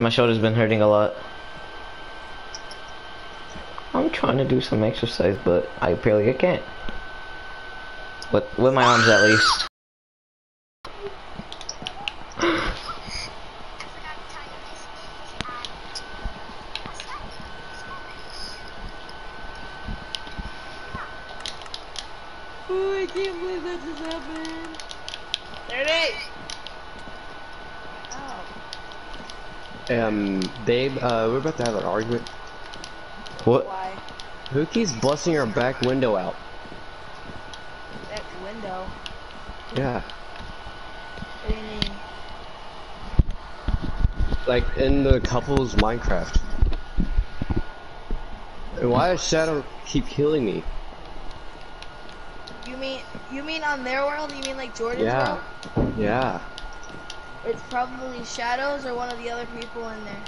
My shoulder's been hurting a lot. I'm trying to do some exercise, but I apparently I can't. With, with my arms at least. Oh, I can't believe that just happened. There it is. Oh, Um, Babe, uh, we're about to have an argument. What? Why? Who keeps busting our back window out? That window. Yeah. What do you mean? Like in the couple's Minecraft. And why does Shadow keep killing me? You mean you mean on their world? You mean like Jordan's Yeah. world? Yeah. It's probably shadows or one of the other people in there.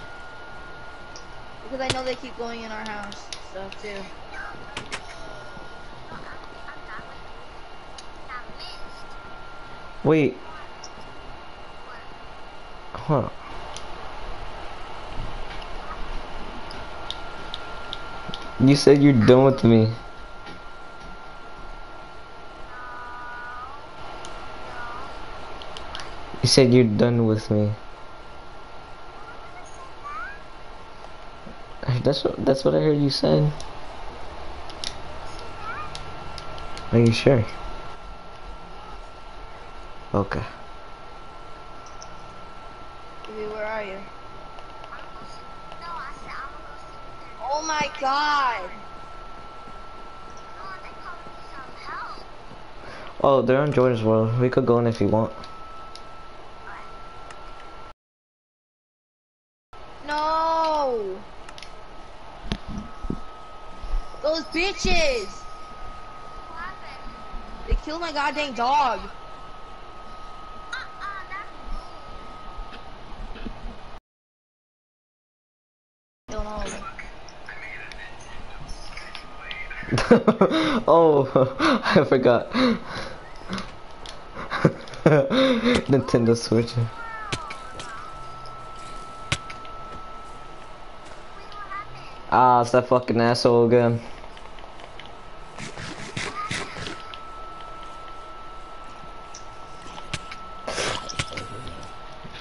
Because I know they keep going in our house stuff too. Wait. Huh. You said you're done with me. You said you're done with me. That's what that's what I heard you saying. Are you sure? Okay. Where are you? Oh my god! Oh, they're on Jordan's world. We could go in if you want. No! Those bitches! They killed my goddamn dog. Oh, I forgot. Nintendo Switch. Ah, it's that fucking asshole again.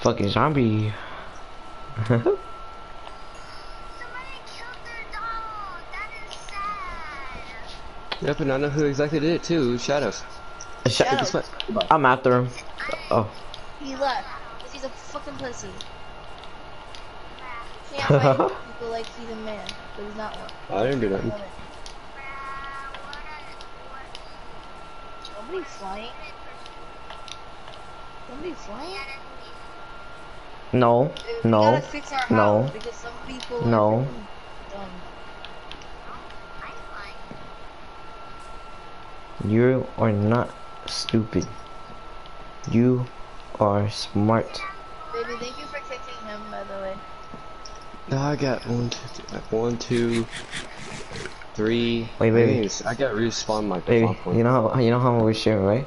Fucking zombie. Yep, and I know who exactly did it too. Shadows. Sh- Guess? I'm after him. Oh. He left. 'cause he's a fucking pussy. Can't fight people like he's a man, but he's not one. I didn't do nothing. Woman. Nobody's flying. Nobody's flying. No, Dude, we no, fix our no, house some people no. really. You are not stupid. You are smart. Baby, thank you for kicking him, by the way. Now I got one, two, th- one, two, three. Wait, baby. I got respawn my Baby, you know how you know how we're sharing, right?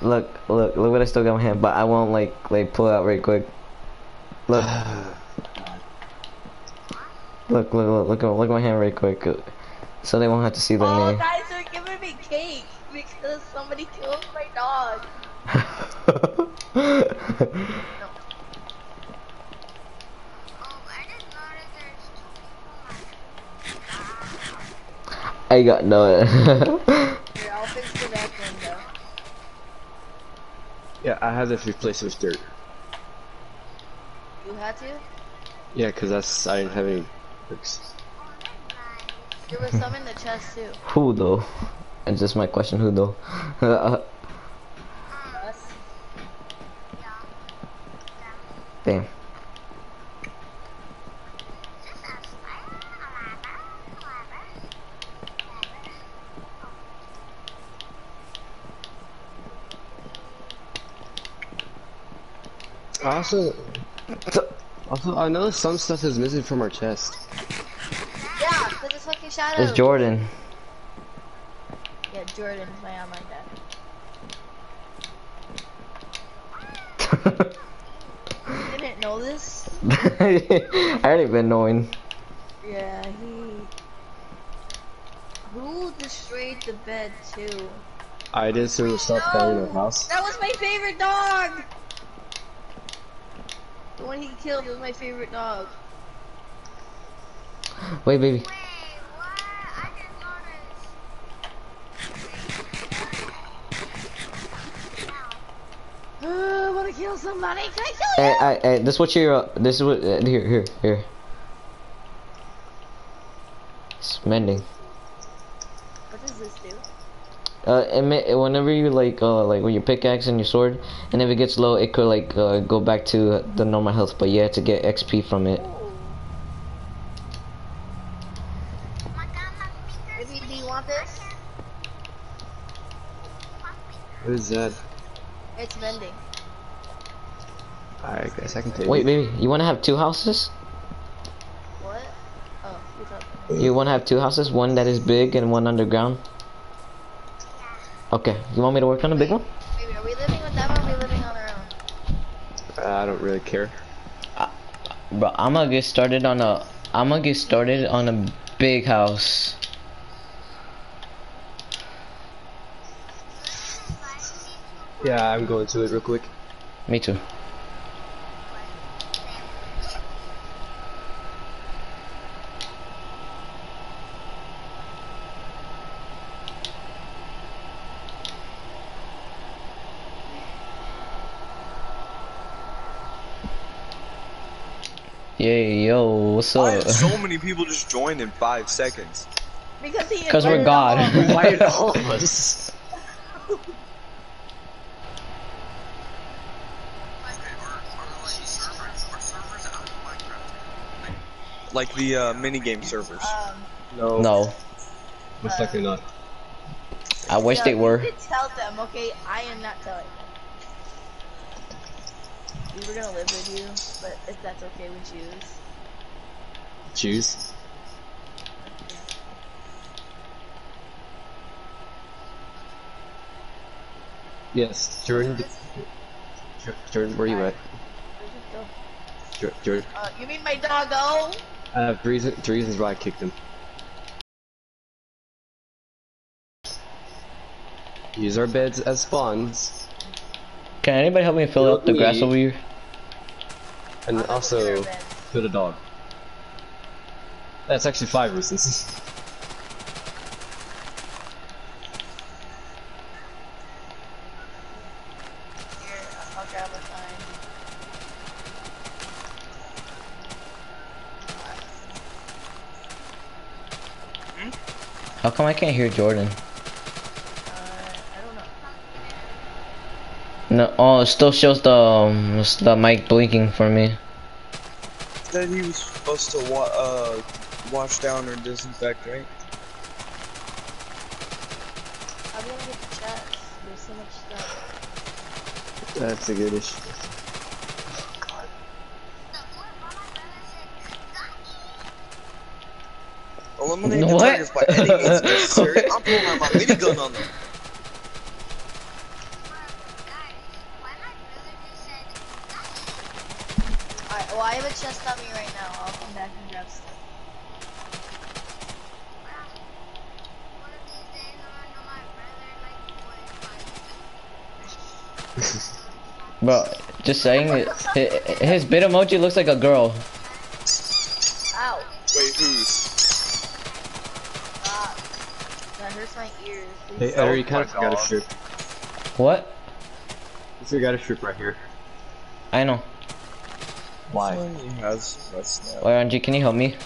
Look, look, look what I still got in my hand, but I won't like like pull it out right quick. Look, look, look, look, look, at- look at my hand right quick, so they won't have to see the Oh, name. guys are giving me cake because somebody killed my dog. I got no. Here, I'll fix the back window. Yeah, I have this replaced with dirt. You had to? Yeah, cause that's I didn't have any bricks. There was some in the chest too. who though? And just my question, who though? Uh, Us. Damn. Also, also I know some stuff is missing from our chest. Yeah, because it's fucking shadow. It's Jordan. Yeah, Jordan's my online dad. He didn't didn't know this. I already been knowing. Yeah, he. Who destroyed the bed too? I did some stuff down in the house. That was my favorite dog. The one he killed was my favorite dog. Wait, baby. I didn't notice. I wanna kill somebody. Can I kill you? I, hey, this is what you're. Uh, this is what. Uh, here, here, here. It's mending. What does this do? Uh, it ma- whenever you like, uh, like with your pickaxe and your sword, and if it gets low, it could like uh, go back to the normal health, but you have to get XP from it. My god, my fingers. Maybe do you want this? What is that? It's mending. I guess I can take Wait, it. baby, you want to have two houses? What? Oh, you're talking. You want to have two houses, one that is big and one underground? Okay, you want me to work on a big one? Maybe are we living with them or are we living on our own? I don't really care. Uh, bro, I'm gonna get started on a. I'm gonna get started on a big house. Yeah, I'm going to it real quick. Me too. Yeah, yo, what's up? did so many people just joined in five seconds? Because he. 'Cause we're God. all. Why did all of us? Like the uh, minigame servers. Um, No. no, Most likely not. I wish yeah, they you were. could tell them, okay? I am not telling them. We were gonna live with you, but if that's okay, we choose. Choose. Yes, Jordan. Jor- Jordan, where you at? Where'd you go? Jordan. Uh, you mean my doggo? I have three, reason- three reasons why I kicked him. Use our beds as spawns, Can anybody help me fill Fill up the grass me. over here? and also get our beds. put a dog. That's actually five reasons. Here, I'll grab a sign. How come I can't hear Jordan? Uh, I don't know. No, oh, it still shows the um, the mic blinking for me. Then he was supposed to wa- uh, wash down or disinfect, right? I'm gonna get the chest. There's so much stuff. That's a good issue. Eliminate the What? by any means necessary. I'm pulling out my minigun on them. Alright, well I have a chest on me right now. I'll come back and grab stuff. Bro, just saying it. His Bitmoji looks like a girl. Ow! Wait, whose? Ah, that hurts my ears. Hey, stop. Eddie, kind of my forgot a God. strip. What? You forgot a strip right here. I know. Why? He has that's. Why, RNG, can you help me?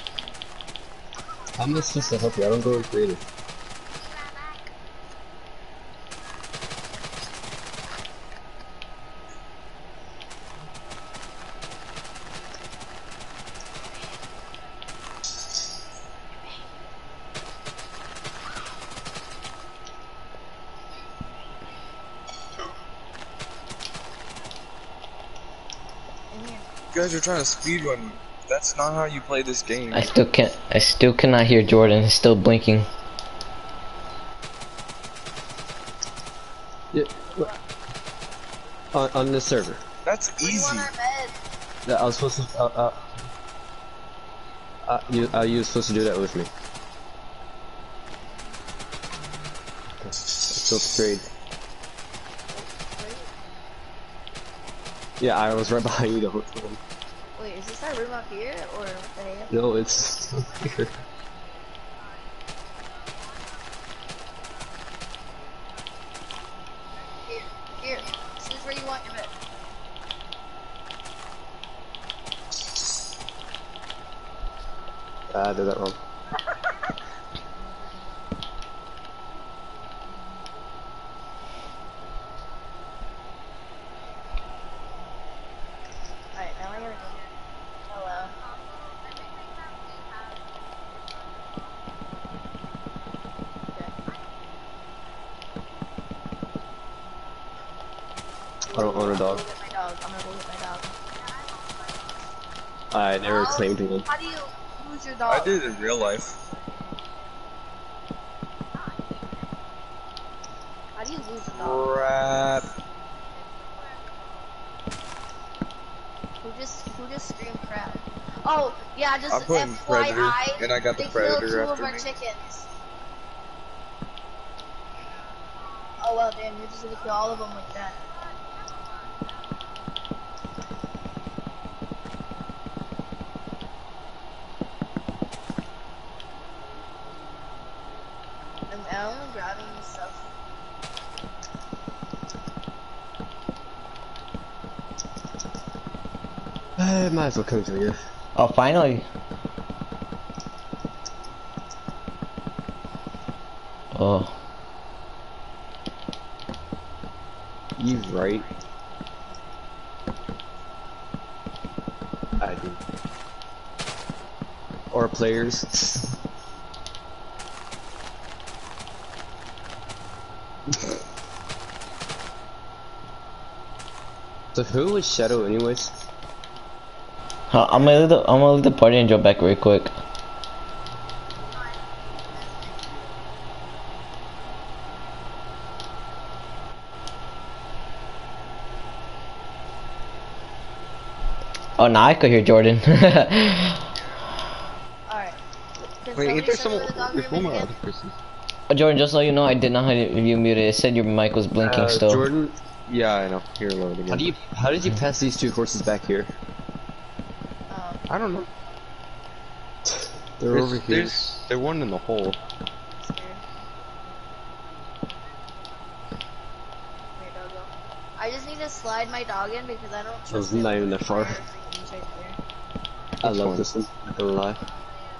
I'm just supposed to help you. I don't go in creative. In here. You guys are trying to speedrun. me. That's not how you play this game. I still can't. I still cannot hear Jordan. He's still blinking. Yeah. On, on this server. That's Where do you easy. want? Yeah, I was supposed to. Uh, uh, uh, you, uh, you were supposed to do that with me. So straight. Yeah, I was right behind you the whole time. Is this our room up here or what the? No, it's. Here, here. Choose where you want your bed. Ah, I did that wrong. Alright, now I gotta go. Hello. Okay. I don't own a I'm dog. gonna go get my dog. I'm gonna go get my dog. I never How- claimed one. How do you lose your dog? I did in real life. How do you lose a dog? Crap. Who just who just screamed crap? Oh yeah, just I'm putting Predator, FYI, and I got the they killed two Predator of our me. chickens. Oh well, damn, you're just gonna kill all of them like that. I'm out grabbing stuff. I might as well come to. Oh, finally. Oh, You right? I do. Or players. so who was Shadow anyways? Huh, I'm gonna leave the I'm gonna leave the party and jump back real quick. Oh, now I could hear Jordan. Alright. Wait, somebody ain't there show some? me where the dog There's one more other person. Jordan, just so you know, I did not have you muted. It said your mic was blinking Uh, still. Jordan, Yeah, I know. Here, load again. how do you how did you pass these two horses back here? I don't know. They're There's, over here. there's, they're one in the hole. scared. Where dog go? I just need to slide my dog in because I don't trust was not even that far. right. I love one? this one. Not gonna lie.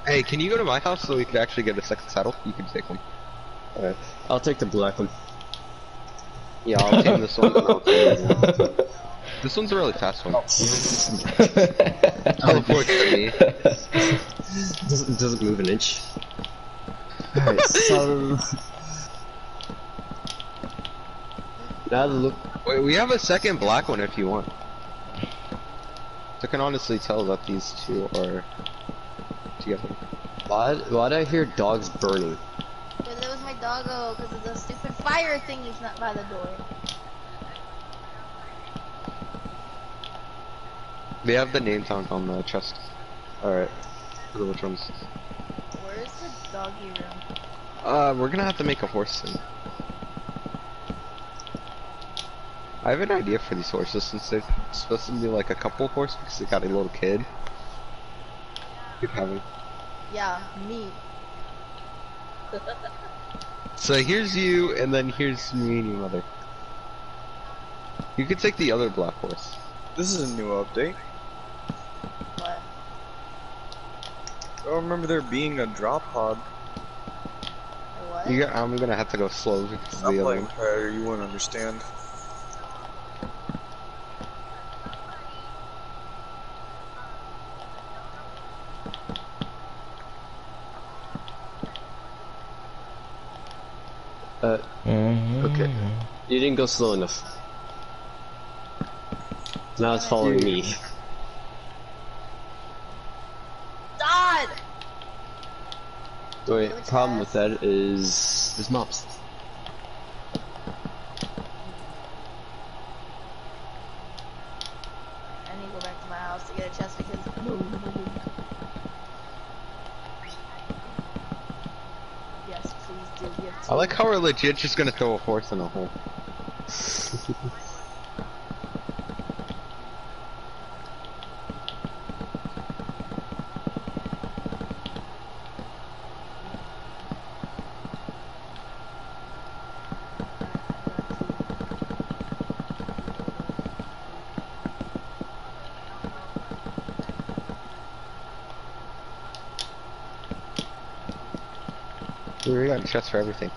Hey, can you go to my house so we could actually get a second saddle? You can take one. Alright, I'll take the black one. Yeah, I'll tame this one. and I'll tame this one. This one's a really fast one. Oh, Teleport to me. Oh, doesn't doesn't move an inch. Alright, so now look. Wait, we have a second black one if you want. I can honestly tell that these two are together. Why why did I hear dogs burning? Because it was my doggo, because of the stupid fire thingies not by the door. They have the names on on the chest. Alright. I don't which ones. Where's the doggy room? Uh, we're gonna have to make a horse thing. I have an idea for these horses since they're supposed to be like a couple horse because they got a little kid. Could have him. Yeah, me. So here's you, and then here's me and your mother. You could take the other black horse. This is a new update. What? I don't remember there being a drop pod. What? You got, I'm gonna have to go slow I'm the playing one. Predator, you won't understand. Uh. Okay. you didn't go slow enough. Now it's following me. problem with that is there's mobs. I I like how we're legit just gonna throw a horse in a hole. shots for everything.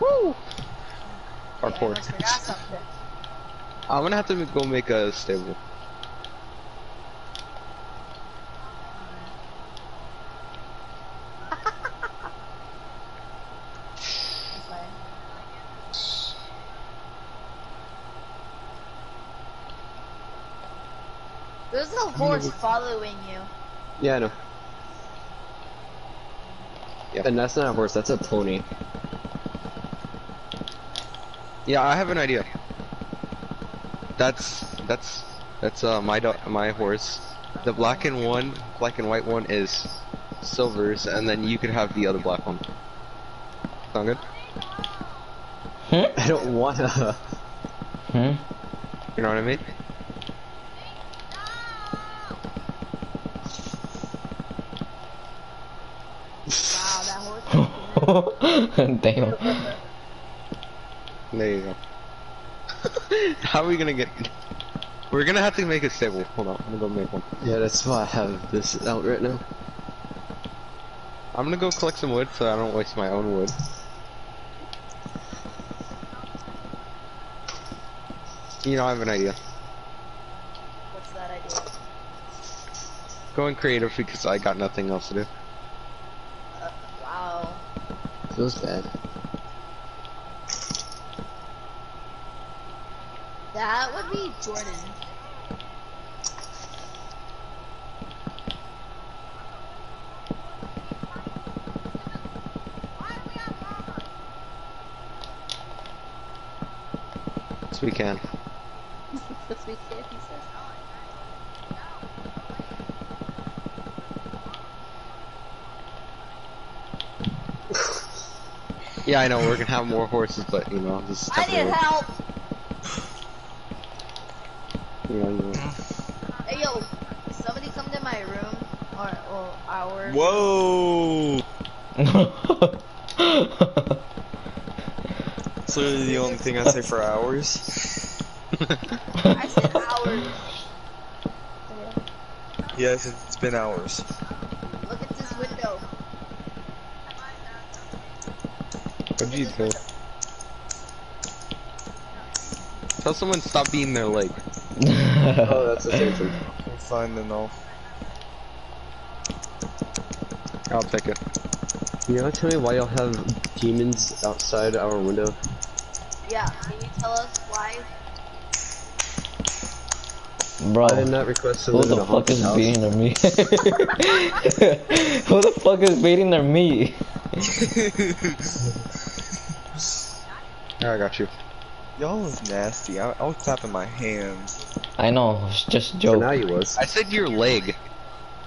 Woo! Yeah, I Parkour. almost. I'm gonna have to go make a stable. It's fine. There's a horse following you. Yeah, I know. Yeah. And that's not a horse, that's a pony. Yeah, I have an idea. That's that's that's uh my do- my horse. The black and one, black and white one is silvers, and then you could have the other black one. Sound good? I don't wanna. Hmm? You know what I mean? Damn. There you go. How are we gonna get? We're gonna have to make a stable. Hold on, I'm gonna go make one. Yeah, that's why I have this out right now. I'm gonna go collect some wood so I don't waste my own wood. You know, I have an idea. What's that idea? Going creative because I got nothing else to do. Uh, wow. Feels bad. That would be Jordan. Yes, we can. That's what he says. Yeah, I know we're gonna have more horses, but you know, this is I need help. You know, know. Hey yo, somebody come to my room or or our. Whoa! It's literally the only thing I say for hours. I said ours. Yes, it's been hours. You do? Tell someone stop being their leg. Oh, that's the same thing. I'm fine then all. I'll take it. Can You know, tell me why y'all have demons outside our window? Yeah, can you tell us why? Bro, I did not request to who live in the a fuck is house. beating their meat? who the fuck is beating their meat? Yeah, I got you. Y'all is nasty. I, I was clapping my hands. I know, it's just a For joke. now you was. I said your leg.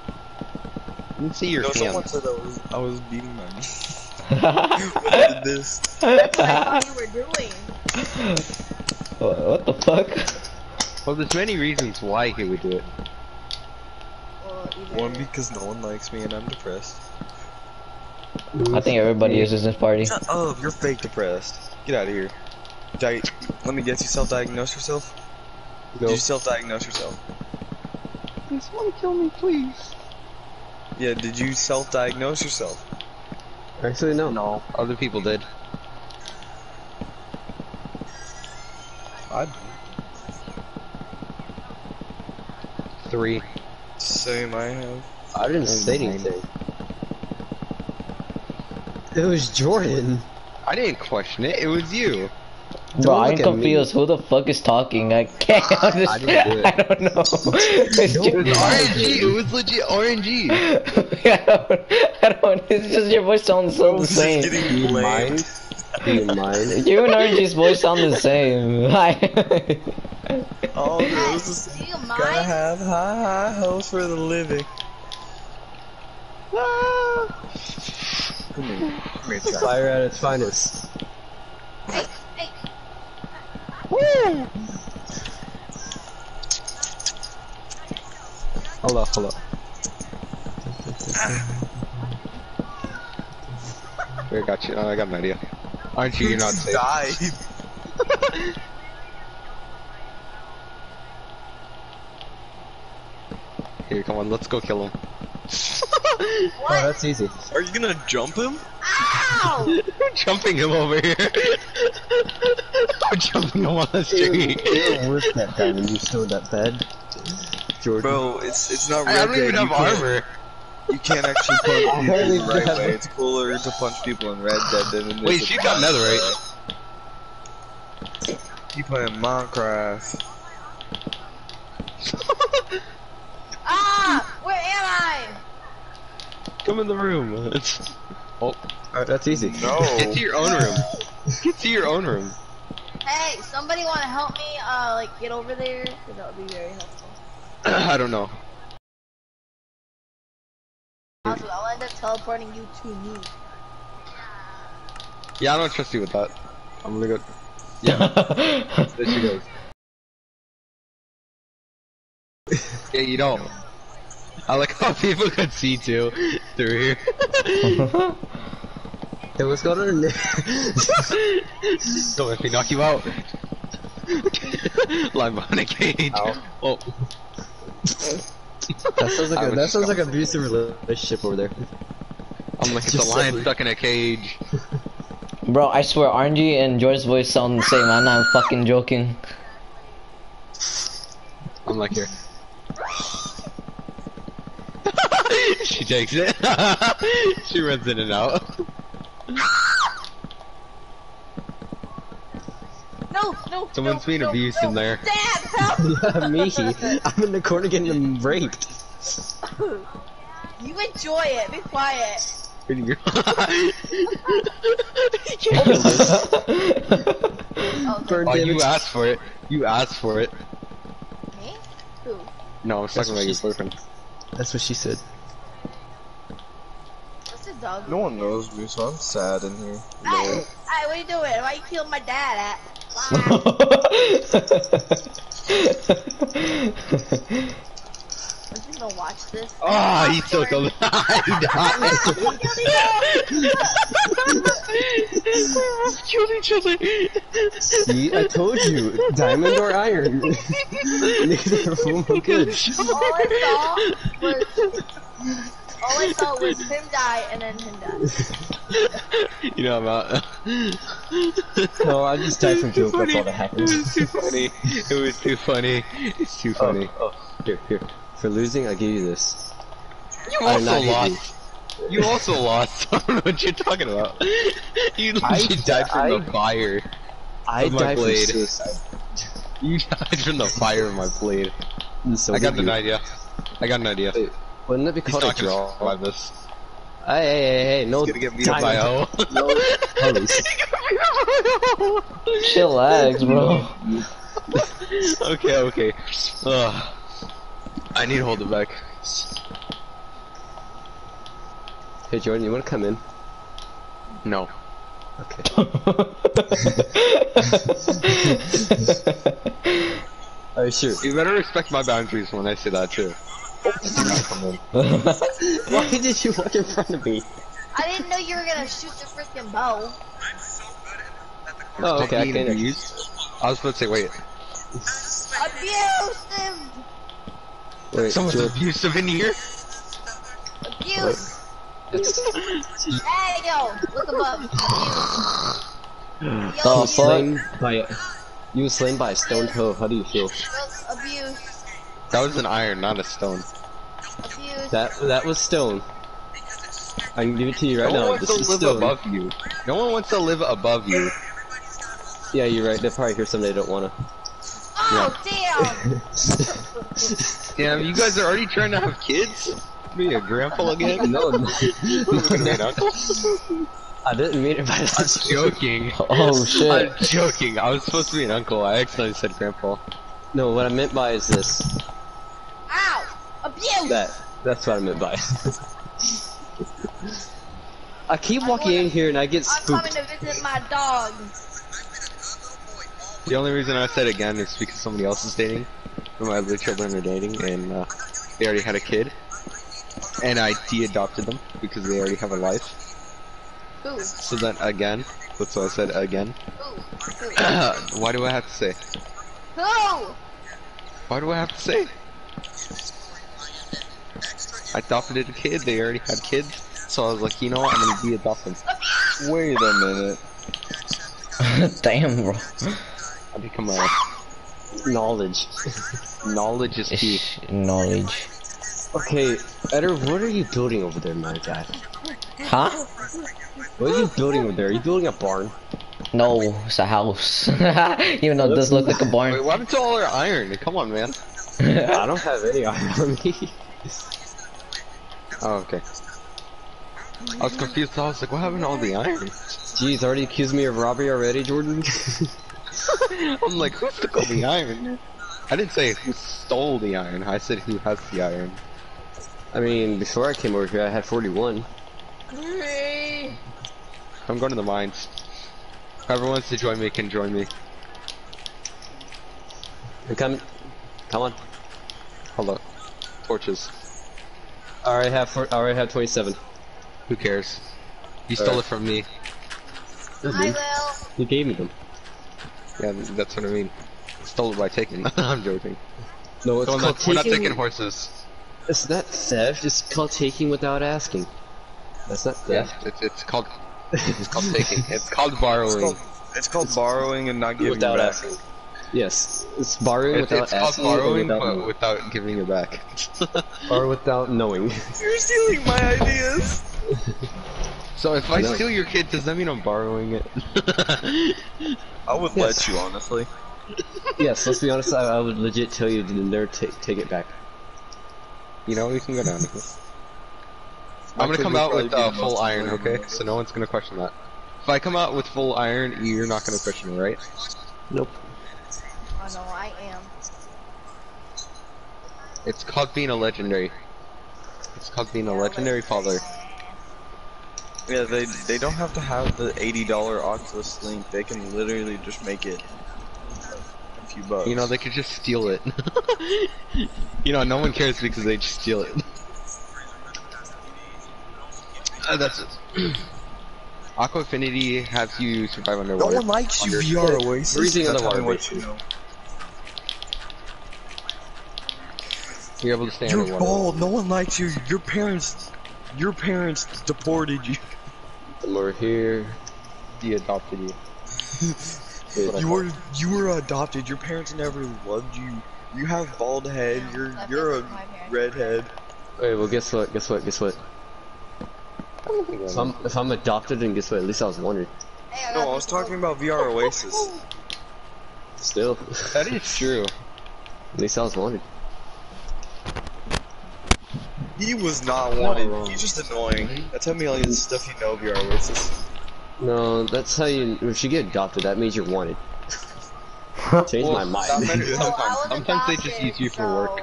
I didn't see your no, hand. someone said I was, I was beating my knee. what did this? That's what you were doing. what what the fuck? Well, there's many reasons why he would do it. Well, One, because no one likes me and I'm depressed. I think everybody is in this party. Shut up, you're fake depressed. Get out of here. Di let me guess, you self-diagnose yourself? Did you self-diagnose yourself? Please, want to kill me, please. Yeah, did you self-diagnose yourself? Actually, no. No, other people did. I Three. same I have. I didn't say anything. It was Jordan. I didn't question it. It was you. Bro, Don't I'm look at me. confused. Who the fuck is talking? I can't understand. didn't do it. I don't know. It's Don't just, It was RNG. It was legit RNG. I don't, I don't. It's just your voice sounds so the This is same. getting Do you mind? Do you mind? You and RG's voice sound the same. Hi. Oh, Hey, this is gotta have high, high hopes for the living. Ah. Come here, come here, Chuck. Fire at its finest. Hey, hey. Hold up, hold up. Here, I got you. Oh, I got an idea. Aren't you? You're not safe. Died. Here, come on. Let's go kill him. Oh, that's easy. Are you gonna jump him? Ow! jumping him over here. I'm jumping him on the street. You're worth that diamond you stole that bed. Jordan. Bro, it's it's not I don't even have you armor. You can't actually punch people in the right way. It's cooler to punch people in Red Dead than in. Wait, she got netherite. You playing Minecraft? Ah! Where am I? Come in the room. oh, That's easy. No. get to your own room. Get to your own room. Hey, somebody want to help me? Uh, like get over there. that would be very helpful. I don't know. Also, I'll end up teleporting you to me. Yeah, I don't trust you with that. I'm gonna go. Yeah, there she goes. yeah, you don't. I like how people could see too through here. Hey, what's going on in there? Don't let me knock you out. Line behind a cage. Ow. Oh, That sounds like I a, was that sounds like an abusive relationship over there. I'm like it's Just a lion saying. stuck in a cage. Bro, I swear, RNG and George's voice sound the same. I'm not fucking joking. I'm like here. She takes it. she runs in and out. No, no, Someone's no, being no, abused no. in there. Dad, help! me. I'm in the corner getting raped. you enjoy it. Be quiet. Oh, okay. Burn oh, you asked for it. You asked for it. Me? Who? No, I was That's talking about your boyfriend. That's what she said. What's dog? No one knows me, so I'm sad in here. Hey, hey, what are you doing? Why you killed my dad at? I'm just gonna watch this. Ah, he still killed he died. Killed each other. See, I told you, diamond or iron. Neither of them are good. all I saw was all I saw was him die and then him die. You know I'm out. No, I just died from guilt. That's all that It happened. was too funny. It was too funny. It's too funny. Oh, oh, here, here. For losing, I give you this. You I also lost. You also lost. I don't know what you're talking about. You, I- died from I- the fire. I Of my died from blade. suicide. You died from the fire of my blade. So I got did an you. idea. I got an idea. Wait, Wouldn't it be He's called a not gonna draw? survive this. Hey, hey, hey, hey, no He's gonna get beat up diamond. By No hurries. Chillax, bro. okay, okay. Ugh. I need to hold it back. Hey, Jordan, you wanna come in? No. Okay. Oh, sure. You better respect my boundaries when I say that too. Why did you walk in front of me? I didn't know you were gonna shoot the freaking bow. Oh, okay, I Being can abused? I was about to say, wait. Abuse him! Wait, Someone's Jordan. abusive in here? Abuse! It's, Hey yo, look above. Oh, abuse. The Yo, fuck? slain by you were slain by a stone toe. How do you feel? Abuse. That was an iron, not a stone. That that was stone. I can give it to you right no one now. wants This to is live stone. above you. No one wants to live above you. Yeah, you're right. They probably hear something they don't wanna. Oh damn! Damn, you guys are already trying to have kids? Be a grandpa again? no, no. What are we gonna be, an uncle? I didn't mean it by I'm that. joking. Oh shit. I'm joking. I was supposed to be an uncle. I accidentally said grandpa. No, what I meant by is this. Ow! Abuse! That. That's what I meant by. I keep walking in here and I get spooked. I'm coming to visit my dog. The only reason I said again is because somebody else is dating. and My other children are dating, and uh, they already had a kid. And I de-adopted them because they already have a life. Who? So then again, that's why I said again. Who? Who? Why do I have to say? Who? Why do I have to say? I adopted a kid. They already had kids, so I was like, you know what? I'm gonna de-adopt them. Wait a minute. Damn, bro. I become a Knowledge. knowledge is key. Knowledge. Okay, Eder, what are you building over there, my guy? Huh? What are you building over there? Are you building a barn? No, it's a house. Even though it does look like a Wait, barn. what happened to all our iron? Come on, man. I don't have any iron on me. Oh, okay. I was confused. I was like, what happened to all the iron? Jeez, already accused me of robbery already, Jordan? I'm like, who took all the iron? I didn't say who stole the iron. I said who has the iron. I mean, before I came over here, I had 41. I'm going to the mines. Whoever wants to join me can join me. I'm coming. Come on. Hold up. Torches. I already have four, I already have 27. Who cares? You stole Alright. it from me. I will. You gave me them. Yeah, that's what I mean. Stole it by taking. I'm joking. No, it's So we're, called not, we're not taking. taking horses. It's not theft. It's called taking without asking. That's not Yeah, theft. it's, it's called it's called taking. It's called borrowing. It's called, it's called borrowing and not giving without it back. asking. Yes, it's borrowing It's, without it's called asking and borrowing, without, but without giving it back. or without knowing. You're stealing my ideas. so if I No. steal your kid, does that mean I'm borrowing it? I would Yes. let you, honestly. yes, let's be honest. I, I would legit tell you to never take take it back. you know, we can go down. here. My I'm gonna come out with be uh, full iron, annoying okay? So no one's gonna question that. If I come out with full iron, you're not gonna question me, right? Nope. Oh no, I am. It's called being a legendary. It's called being a legendary father. Yeah, they they don't have to have the eighty dollar Oculus Link. They can literally just make it a few bucks. You know, they could just steal it. you know, no one cares because they just steal it. Uh, that's it. Aqua Affinity has you survive underwater. no one likes you, Under- VR Oasis. Breathing That's underwater, how much you know. You're able to stay You're underwater. bald. No one likes you. Your parents, your parents deported you. I'm over here. He adopted you. You were you were adopted. Your parents never loved you. You have bald head. You're you're a just my parents. redhead. Wait, well, guess what? Guess what? Guess what? If I'm, if I'm adopted, then guess what? At least I was wondering. Hey, I No, I was talking about VR Oasis. Still, That is true. at least I was wanted. He was not wanted. He's just annoying. That's how many of the stuff you know VR Oasis. No, that's how you. If you get adopted, that means you're wanted. Change my mind. that matters So I sometimes. was Sometimes they just use you for work.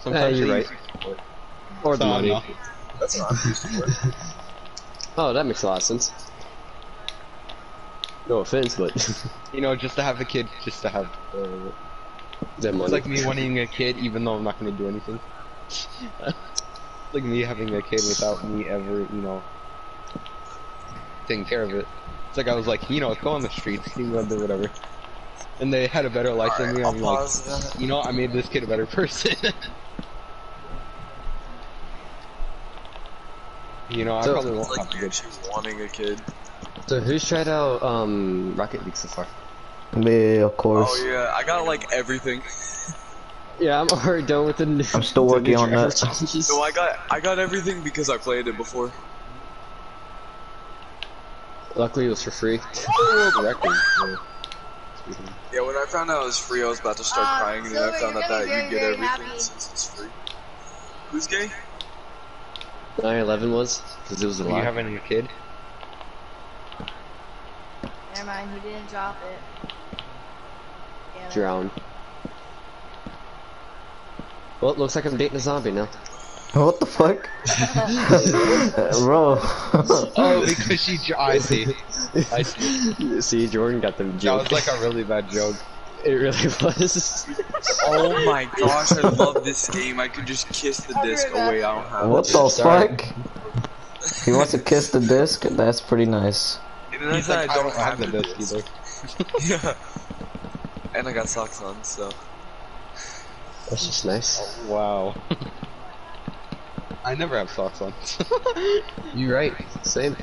Sometimes you're right. you for work. or the money. no. That's not used to work. Oh, that makes a lot of sense. No offense, but You know, just to have a kid, just to have. Uh, that money. it's like me wanting a kid, even though I'm not gonna do anything. like me having a kid without me ever, you know, taking care of it. It's like I was like, you know, go on the streets, you know, do whatever. And they had a better life than me. I'll I'm like, you know, I made this kid a better person. you know, I So- probably won't Like have to you're get wanting a kid. So who's tried out um Rocket League so far? Me, of course. Oh yeah, I got like everything. Yeah, I'm already done with the. new- I'm still working on driver that. challenges. No, I got I got everything because I played it before. Luckily, it was for free. world Yeah, when I found out it was free, I was about to start Uh, crying, and then I found you're out that you get everything happy. since it's free. Who's gay? 9/11 was because it was a Are you lie. having a kid? Never mind, he didn't drop it. Damn it. Drown. Well, it looks like I'm dating a zombie now. What the fuck? Bro. Oh, oh, because she. jo- I see. I see. See, Jordan got the That joke. was like a really bad joke. It really was. Oh my gosh, I love this game. I could just kiss the disc away. I don't have what it. the Sorry. fuck? He wants to kiss the disc? That's pretty nice. And then He's I don't, have the the disc disc. either. yeah. And I got socks on, so. That's just nice. Wow. I never have socks on. You're right. Same.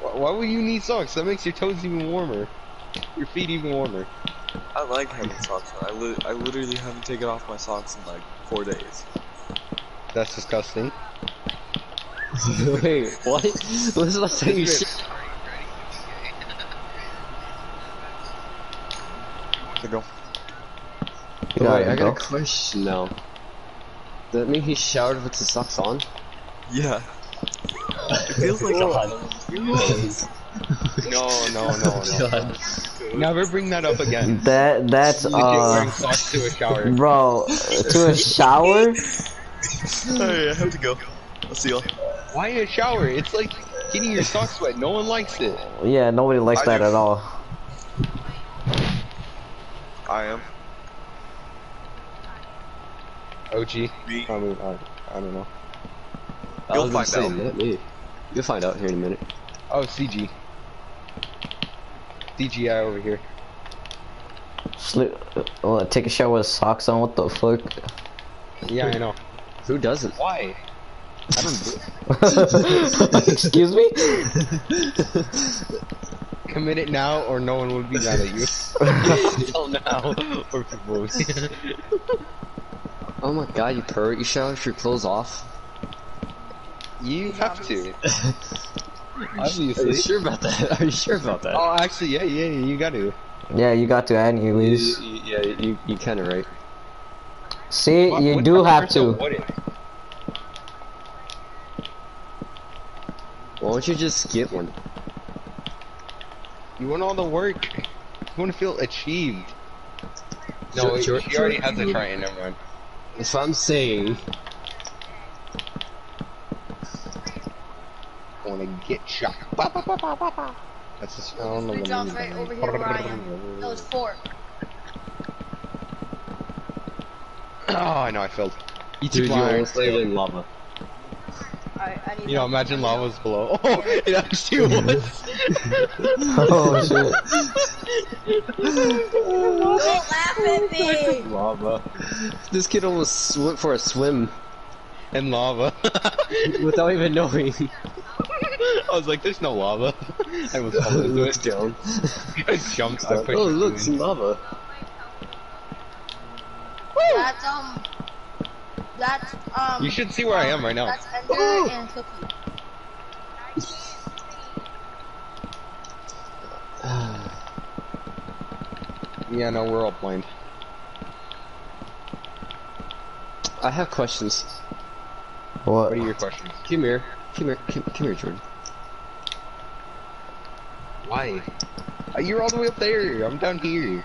Why why would you need socks? That makes your toes even warmer. Your feet even warmer. I like having socks on. I, li- I literally haven't taken off my socks in like four days. That's disgusting. Wait, what? Let's not say you shit. To go. You Wait, I got go. a question now. Does that mean he showered with his socks on? Yeah. It feels like a No, no, no, no. Never bring that up again. That that's uh socks to a shower. bro to a shower? Alright, I have to go. I'll see y'all. Why a shower? It's like getting your socks wet. No one likes it. Yeah, nobody likes I that do. at all. I am. OG. Me. I mean, I, I don't know. You'll find out. not me. You'll find out here in a minute. Oh, CG. CGI over here. Sleep, uh, take a shower with socks on. What the fuck? Yeah, I know. Who doesn't? Why? I don't do Excuse me? Commit it now, or no one will be mad at you. Tell now, or people will be. Oh my god, you pervert! You shower with your clothes off. You have to. Are you sure about that? Are you sure about that? Oh, actually, yeah, yeah, you got to. Yeah, you got to anyways. You- you- yeah, you you kind of right. See, What- you what do have to. Why don't you just get one? You want all the work. You want to feel achieved. No, Sure, wait, sure, she already sure. has a trident, never mind. That's what I'm saying. I want to get shot. Ba, ba, ba, ba, ba, ba. That's just, I don't know Three the jumps name. right over here where I am. No, it's four. Oh, I know, I failed. You Dude, you flying. almost landed in lava. Alright, I need You know, help. imagine lava's below. Oh, it actually oh, was. oh shit. Don't laugh at me! lava. This kid almost went for a swim And lava. without even knowing. I was like, there's no lava. I was falling into Looked it. down. I jumped, I Oh, it look, in. some lava. That's, um... That's, um... You should see where I am right now. That's Ender and Cookie. Yeah, no, we're all blind. I have questions. What? What are your questions? Come here. Come here. Come, come here, Jordan. Why? Uh, You're all the way up there. I'm down here.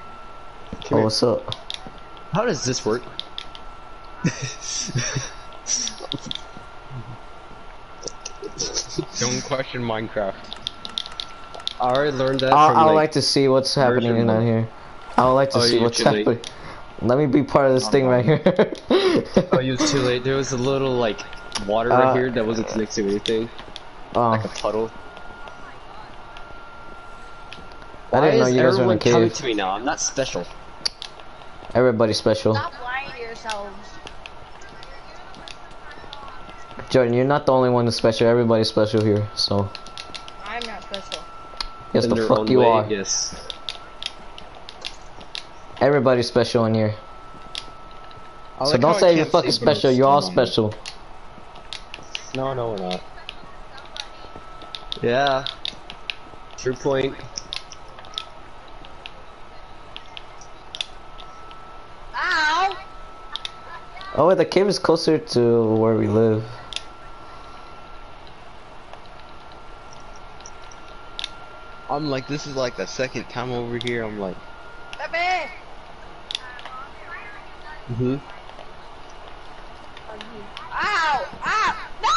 Come Oh, here. what's up? How does this work? Don't question Minecraft. I already learned that I, I would like, like to see what's happening version in one. here. I would like to Oh, see what's too late. happening. Let me be part of this thing right here. Oh, you're too late. There was a little like water Uh, right here that wasn't connected to anything, like a puddle. I didn't know you guys were in a everyone coming cave. to me now? I'm not special. Everybody's special. Stop lying to yourselves. Jordan, you're not the only one that's special. Everybody's special here. So, I'm not special. yes, In the fuck you way, are. Yes. Everybody's special in here. I So like don't say you're fucking see, but I'm special. You're all special. No, no, we're not. Yeah. True point. Ow! Oh, wait, the cave is closer to where we live. I'm like, this is like the second time over here. I'm like, Pepe! Mm-hmm. Ow! Ow! No!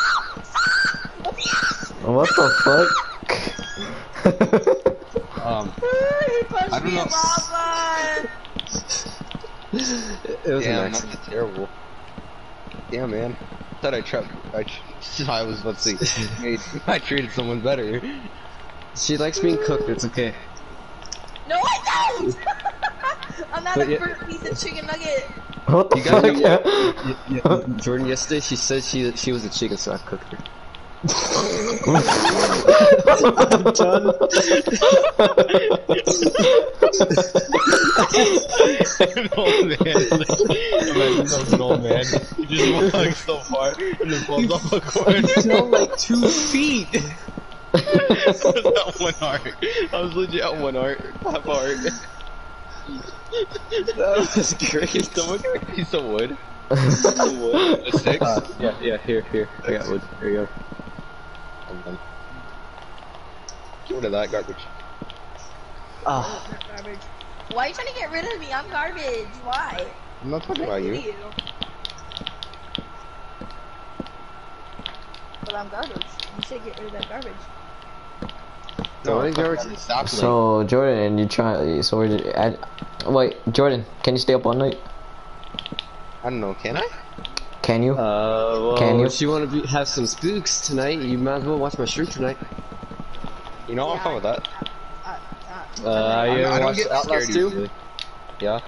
What the fuck? um, he punched I don't me know. in lava! It, it was damn, an accident. terrible. Yeah, man. Thought I tried. I, tr- I was about to say, made, I treated someone better. She likes being cooked. It's okay. No, I don't! I'm not But a yeah- burnt piece of chicken nugget. What the You gotta fuck? know Yeah. Y- y- Jordan, yesterday she said she she was a chicken, so I cooked her. An old man. Imagine that was an old man. He just walked so far and then falls off a corner. fell like two feet. I was at one heart. I was legit at one heart. Half heart. That was great. Someone give me a piece wood. Some wood. A six? Uh, yeah, yeah. Here, here. I got wood. There you go. I'm done. Get rid of that garbage. Ah, Garbage. Why are you trying to get rid of me? I'm garbage. Why? I'm not talking about Look you. But I'm garbage. You should get rid of that garbage. No, Don't garbage. about the. So Jordan, and you try. So we're. I, wait, Jordan, can you stay up all night? I don't know, can I? Can you? uh, well, Can you? if you want to be, have some spooks tonight, you might as well watch my stream tonight. You know, I'm Yeah, fine with that. Uh, Uh, uh, you I ever don't watch get Outlast scared 2? easily. Yeah.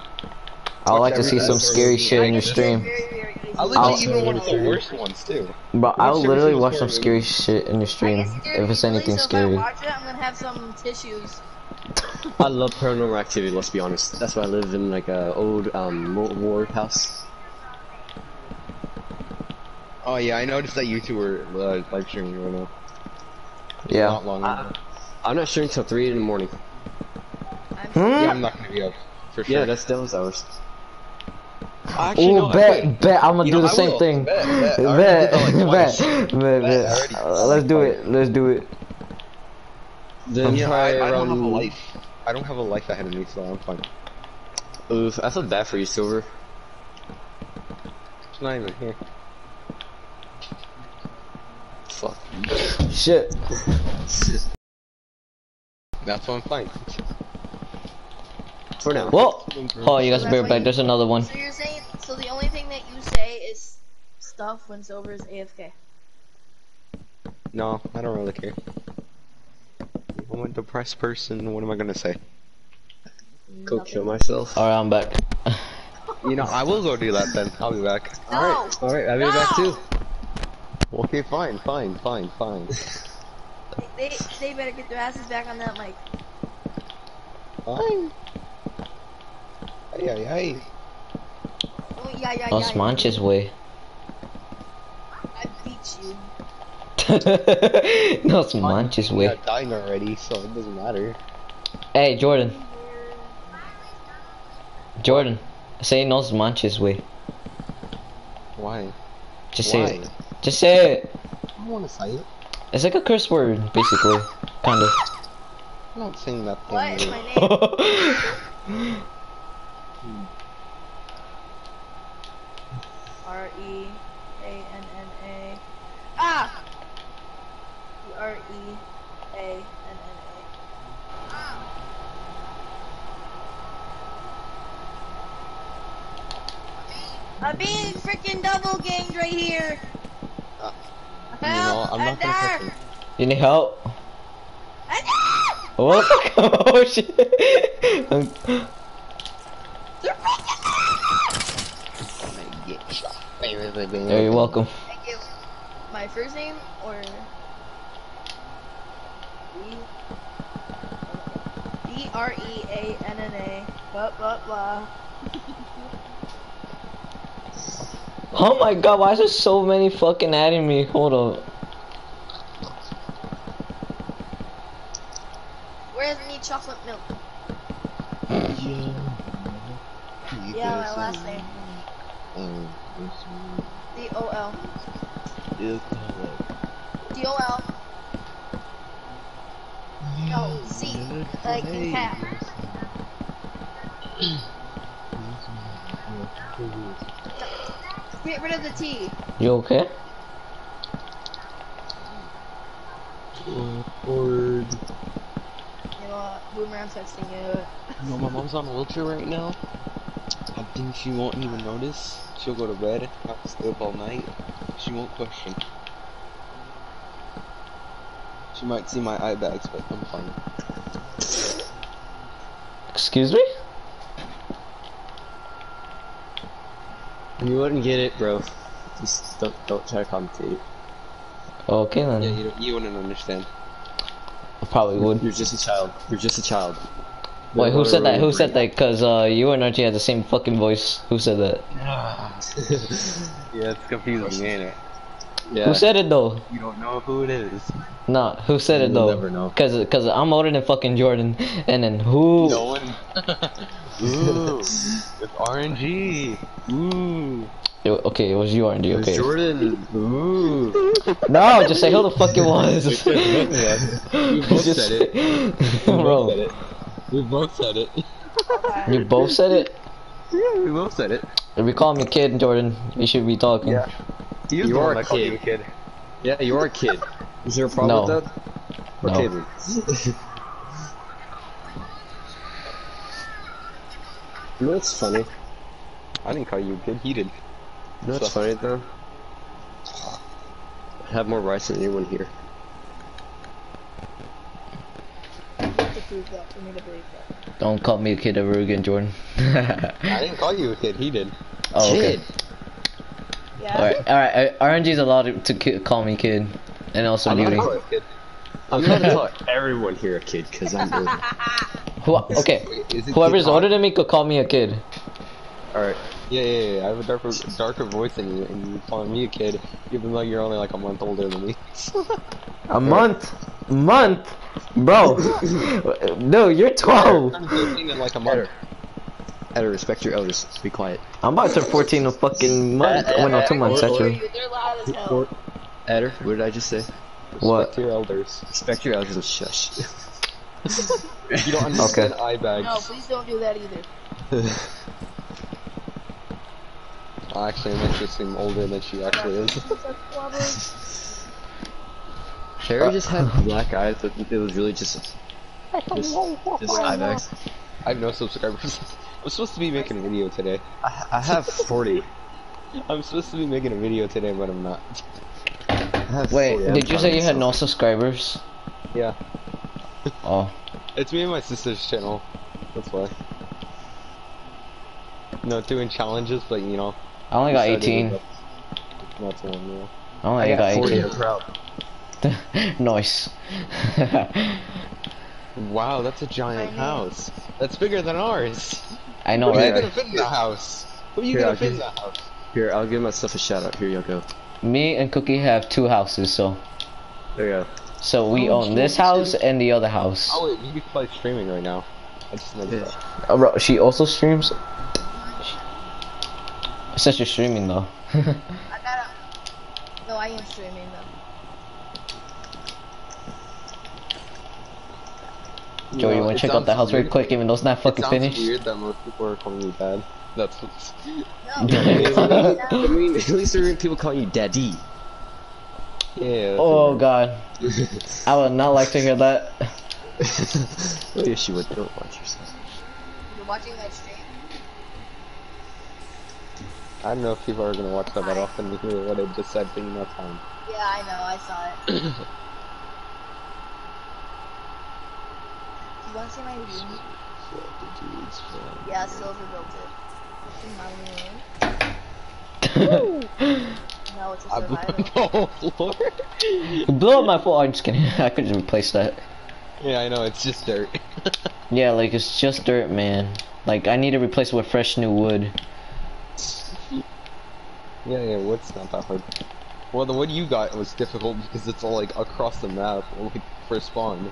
I would like to see some scary shit in your stream. I easy. I'll- legit even one of the worst ones too. But I will literally watch some scary shit in your stream if it's easily, anything scary. I watch it, I'm gonna have some tissues. I love paranormal activity. Let's be honest. That's why I live in like a old um World War house. Oh yeah, I noticed that you two were uh, live streaming right now. Yeah. Not long ago. I'm not streaming till three in the morning. I'm Hmm? yeah, I'm not gonna be up for sure. Yeah, that's Devil's hours. Actually, Oh, no, I bet, could. bet, I'm gonna You do know, the I same will. thing. Bet, bet. Bet, already did that, like, bet, bet, Bet, bet. Uh, Let's do it. Let's do it. Then Yeah, try I, I don't have a life. I don't have a life ahead of me, so I'm fine. Oof, I feel bad for you, Silver. It's not even here. Fuck. Shit. That's why I'm fine. For now. Well, oh, you guys That's bear back. you- There's another one. So you're saying, so the only thing that you say is stuff when Silver is AFK. No, I don't really care. I'm a depressed person. What am I gonna say? Go Nothing. kill myself. Alright, I'm back. You know, I will go do that then. I'll be back. No! Alright, alright, I'll be back too. Okay, fine, fine, fine, fine. They, they better get their asses back on that mic. Fine. Ay, ay, ay. Oh, yeah, yeah, Oh, yeah. Smanch's way. I beat you. no, Smanch's way. Yeah, dying already, so it doesn't matter. Hey, Jordan. Jordan. Say no Smanch's way. Why? Just Why? say it. Just say it. I don't want to say it. It's like a curse word, basically. Kind of. I'm not saying that thing. What? really. My name? R E A N N A. Ah! R E A N N A. I'm being freaking double ganged right here. Uh, Help! you know, I'm not gonna I'm fucking- You need help? What? oh shit. Um, They're I'm gonna get shot. Wait, wait, wait, wait, yeah, you're welcome. Thank you. My first name or B B R E A N N A blah blah blah. Oh my god, why is there so many fucking adding me? Hold up. Where's me chocolate milk? Yeah, my last name. D O L. D O L. No, C. Like in cap. Get rid of the T. You okay? Word. You know what? Boomerang texting you. No, my mom's on a wheelchair right now. I think she won't even notice. She'll go to bed, have to stay up all night. She won't question. She might see my eye bags, but I'm fine. Excuse me? You wouldn't get it, bro. Just don't don't try to commentate. Okay then. Yeah, you, don't, you wouldn't understand. I probably would. You're just a child. You're just a child. Wait, who said that? Who said that? Cause uh, you and Archie had the same fucking voice. Who said that? Yeah, it's confusing, ain't it? Yeah. Who said it though? You don't know who it is. Nah, who said it You'll though? never know. Cause, cause I'm older than fucking Jordan. And then who? No one. Ooh, it's RNG. Ooh. It- okay, it was you, RNG. It was Okay. Jordan. Ooh. No, just say who the fuck it was. We both Just- said it. Bro, We both said it. you both said it. Yeah, we both said it. If you call me kid, Jordan, you should be talking. Yeah. You, you are a kid. you a kid. Yeah, you are a kid. Is there a problem No. with that? Okay No. then. you know what's funny? I didn't call you a kid. He did. You know what's funny though? I have more rights than anyone here. To prove that, for me to believe that. Don't call me a kid ever again, Jordan. I didn't call you a kid. He did. oh, okay. Kid. Yeah. Alright, alright. uh, RNG's allowed to, to call me kid. And also I'm not I'm gonna call everyone here a kid because I'm older. Who, okay. Wait, is it Whoever's kid older than me could call me a kid. Alright. Yeah, yeah, yeah. I have a darker, darker voice than you, and you calling me a kid, even though you're only like a month older than me. A month? Month? Bro. no, you're 12. I'm in like a month. Eder, respect your elders. Be quiet. I'm about to turn 14 in a fucking month. Well, no, two months, Or- or actually. you- They're loud as hell. Eder, what did I just say? What? Respect your elders. Respect your elders and shush. You don't understand eye bags. No, please don't do that either. I actually, it makes her seem older than she actually is. Sherry just had uh, black eyes, but it was really just just, just eye bags. I have no subscribers. I'm supposed to be making a video today. I, I have 40. I'm supposed to be making a video today, but I'm not. I have Wait, 40. Did you say you had no subscribers? Yeah. Oh. It's me and my sister's channel. That's why. No, doing challenges, but you know. I only got 18. give up. That's one, yeah. I only I got 40. 18. I'm proud. nice. Wow, that's a giant house. That's bigger than ours. I know, Who are you gonna fit in the house? Who are you Here, gonna I'll fit in the house? Here, I'll give myself a shout out. Here you go. Me and Cookie have two houses, so There you go. so we Oh, own this house and the other house. Oh wait, you can play streaming right now. I just noticed Yeah. that. Oh, bro, she also streams. It says you're streaming though. I gotta. No, I am streaming though. Joey, you wanna check out the sounds house real quick, even though it's not It fucking sounds finished? weird that most people are calling me dad. That's what's... No. I mean, at least there are people calling you daddy. Yeah. Oh god, I would not like to hear that. yes, you would. Don't watch yourself. You're watching that stream. I don't know if people are gonna watch that that often to hear what I just said, but you know, it's fine. Yeah, I know. I saw it. you want to see my room? Yeah, Silver built it. It's in my room. No, it's a I blew survival. the whole floor. Blow up my phone. I'm just kidding. I could just replace that. yeah, I know, it's just dirt. Yeah, like it's just dirt, man. Like I need to replace it with fresh new wood. yeah, yeah, wood's not that hard. Well, the wood you got was difficult because it's all like across the map, like for spawn.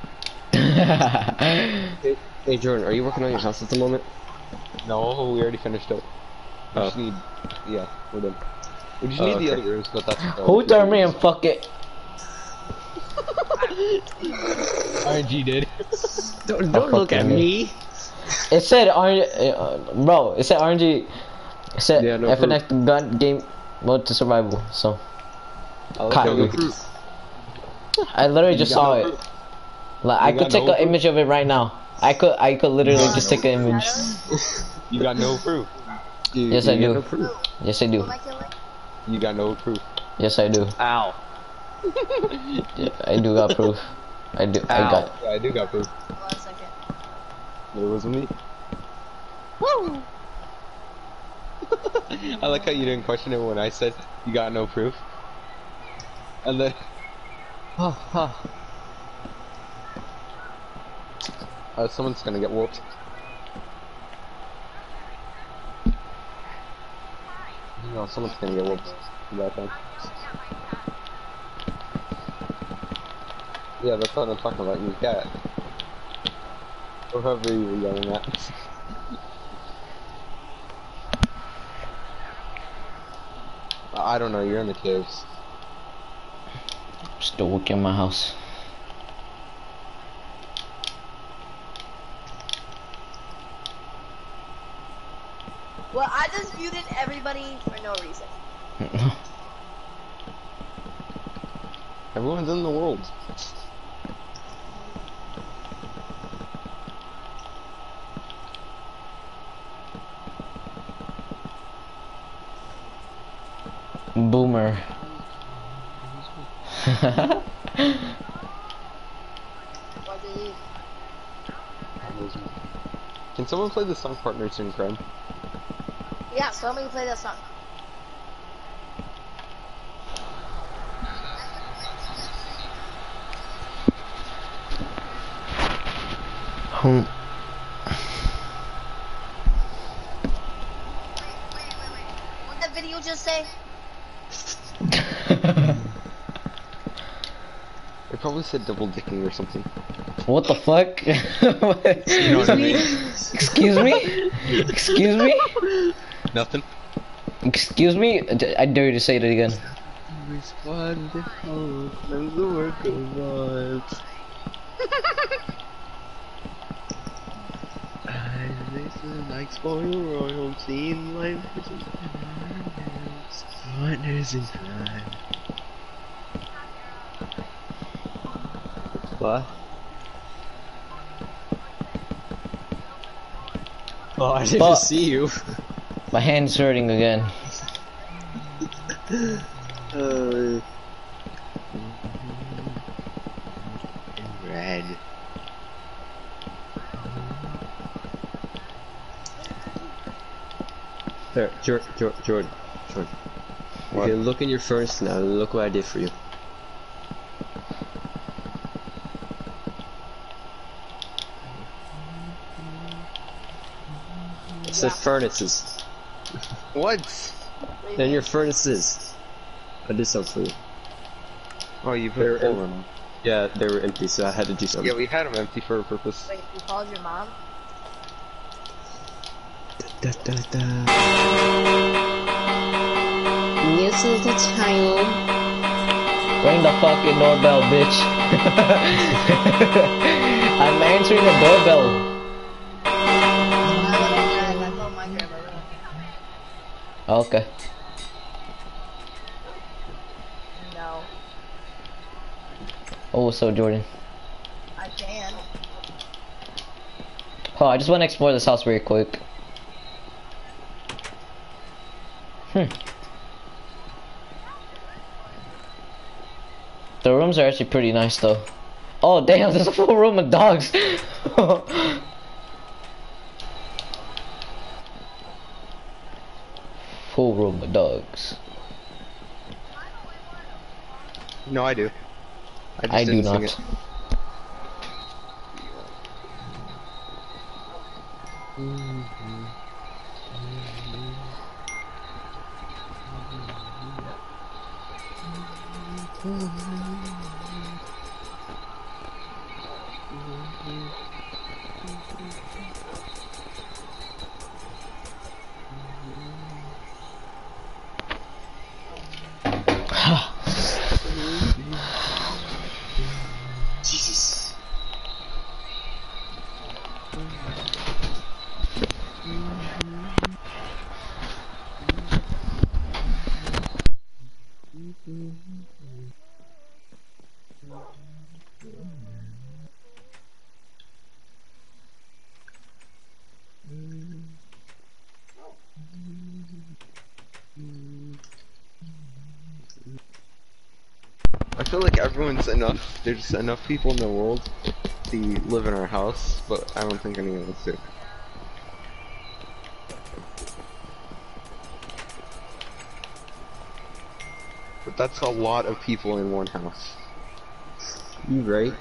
Hey, hey, Jordan, are you working on your house at the moment? No, we already finished it. We Oh. just need, yeah, we're done. We just Oh, need the okay. other rooms, but that's. Who turned me and fuck it? RNG did. Don't, don't look at fucking me. It said RNG, uh, bro. It said RNG. It said Yeah, no FNX gun game mode to survival. So I like Cotton. how No we- I literally just saw no it. proof. Like I could take no an proof? image of it right now. I could I could literally just take an image. You got no proof. You- Yes, you I get do. no proof. Yes I do. am I killing? You got no proof. Yes I do. Ow. Yeah, I do got proof. I do. I got. Yeah, I do got proof. One second. It was me. Woo! I like how you didn't question it when I said you got no proof. And then, uh, someone's gonna get whooped. No, someone's gonna get whooped. Yeah, that's what I'm talking about. You. Or whoever you were yelling at. I don't know. You're in the caves. Still working my house. Well, I just muted everybody for no reason. Everyone's in the world. Boomer. Why'd you leave? Can someone play the song Partners in Crime? Yeah, so let me play that song. Hmm. What that video just say? It probably said double dicking or something. what the fuck? Excuse me? Excuse me? Excuse me? Nothing. Excuse me? I dare you to say it again. Respond to hope and the work of art. I listen like spoil royalty in life. Partners in crime. What? Oh, I didn't Fuck. see you. My hand's hurting again. Uh, Red. there, Jordan, Jordan, Jordan. Jordan. What? Okay, look in your furnace now. Look what I did for you. It says furnaces. What? And your furnaces. I did something for you. Oh, you They're put in- coal in them. Yeah, they were empty, so I had to do something. Yeah, we had them empty for a purpose. Wait, you called your mom? Da, da, da. This is the time. Ring the fucking doorbell, bitch. I'm answering the doorbell. Okay. No, Oh, so Jordan. I can. Oh, I just want to explore this house very quick. Hmm. The rooms are actually pretty nice though. Oh damn, there's a full room of dogs. full room of dogs. No, I do. I, I do not. Enough. There's enough people in the world to live in our house, but I don't think anyone else do. But that's a lot of people in one house. You right?